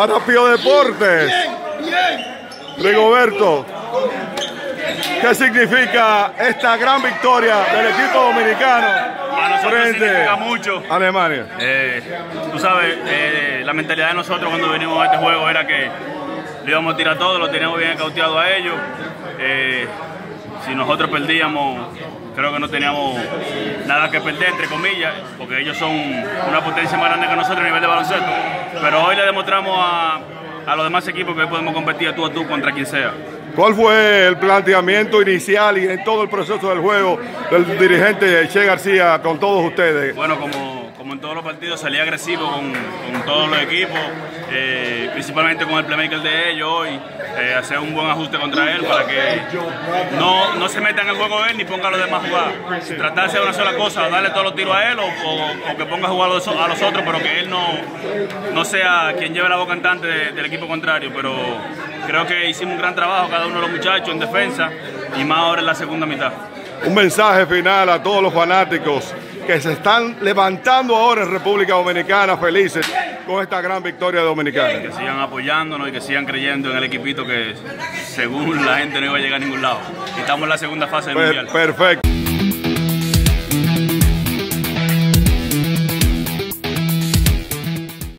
para Pío Deportes. Rigoberto, ¿qué significa esta gran victoria del equipo dominicano A nosotros frente significa mucho. a Alemania? Eh, tú sabes, eh, la mentalidad de nosotros cuando venimos a este juego era que le íbamos a tirar todo, lo teníamos bien cauteado a ellos. Eh, si nosotros perdíamos, creo que no teníamos nada que perder, entre comillas, porque ellos son una potencia más grande que nosotros a nivel de baloncesto. Pero hoy le demostramos a, a los demás equipos que hoy podemos competir tú a tú contra quien sea. ¿Cuál fue el planteamiento inicial y en todo el proceso del juego del dirigente Che García con todos ustedes? Bueno, como, como en todos los partidos, salí agresivo con, todos los equipos, eh, principalmente con el playmaker de ellos hoy, eh, hacer un buen ajuste contra él para que no, no se meta en el juego él ni ponga a los demás a jugar. Tratar de una sola cosa, darle todos los tiros a él o, o- que ponga a jugar a los, otros, pero que él no, no sea quien lleve la boca cantante de- del equipo contrario. Pero creo que hicimos un gran trabajo cada uno de los muchachos en defensa y más ahora en la segunda mitad. Un mensaje final a todos los fanáticos que se están levantando ahora en República Dominicana felices con esta gran victoria dominicana. que sigan apoyándonos y que sigan creyendo en el equipito que según la gente no iba a llegar a ningún lado. Estamos en la segunda fase del Per- mundial. perfecto.